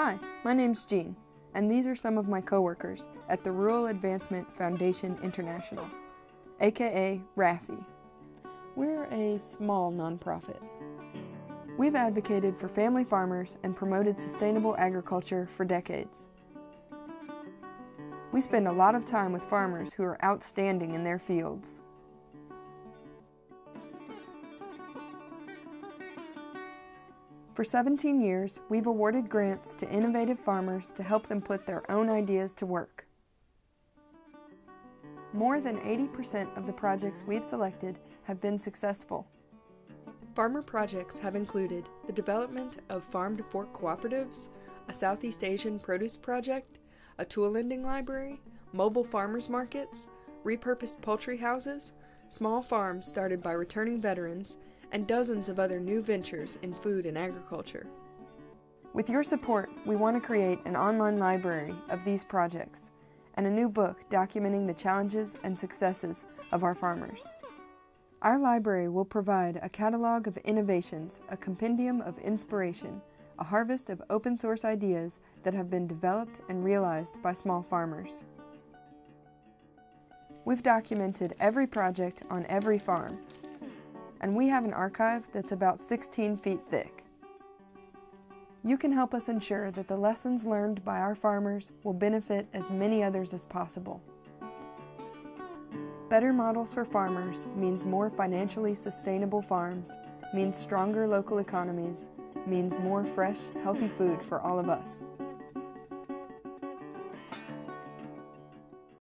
Hi, my name's Jean, and these are some of my coworkers at the Rural Advancement Foundation International, aka RAFI. We're a small nonprofit. We've advocated for family farmers and promoted sustainable agriculture for decades. We spend a lot of time with farmers who are outstanding in their fields. For 17 years, we've awarded grants to innovative farmers to help them put their own ideas to work. More than 80% of the projects we've selected have been successful. Farmer projects have included the development of farm to fork cooperatives, a Southeast Asian produce project, a tool lending library, mobile farmers markets, repurposed poultry houses, small farms started by returning veterans, and dozens of other new ventures in food and agriculture. With your support, we want to create an online library of these projects and a new book documenting the challenges and successes of our farmers. Our library will provide a catalog of innovations, a compendium of inspiration, a harvest of open source ideas that have been developed and realized by small farmers. We've documented every project on every farm and we have an archive that's about 16 feet thick. You can help us ensure that the lessons learned by our farmers will benefit as many others as possible. Better models for farmers means more financially sustainable farms, means stronger local economies, means more fresh, healthy food for all of us.